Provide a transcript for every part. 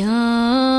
क्यों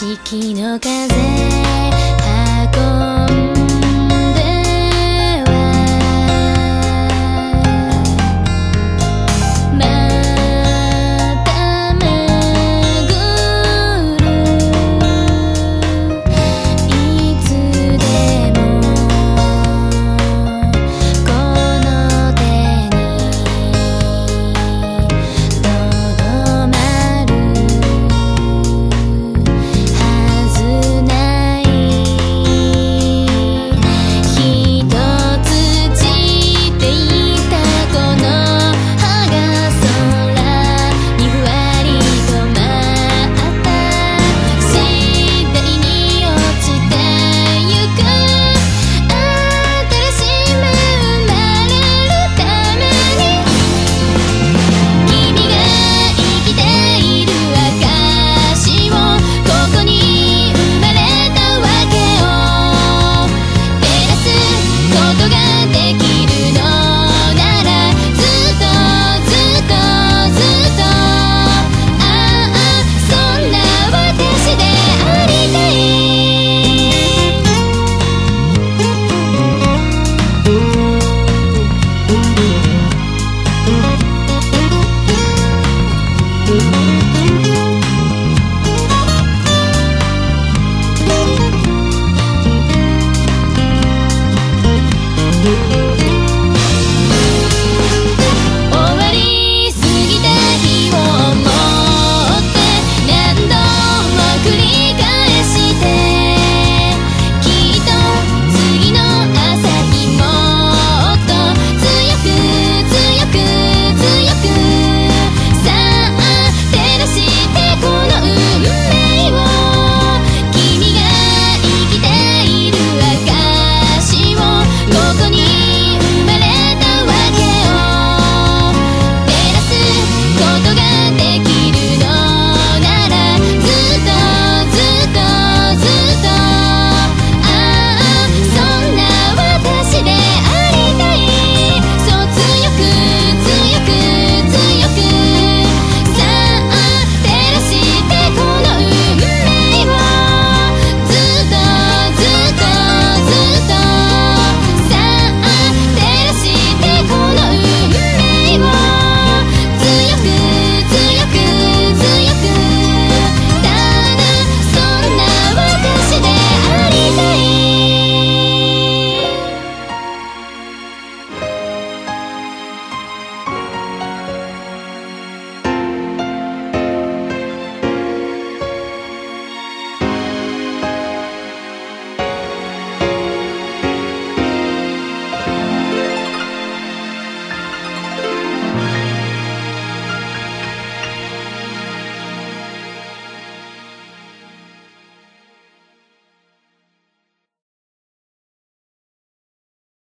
四季の風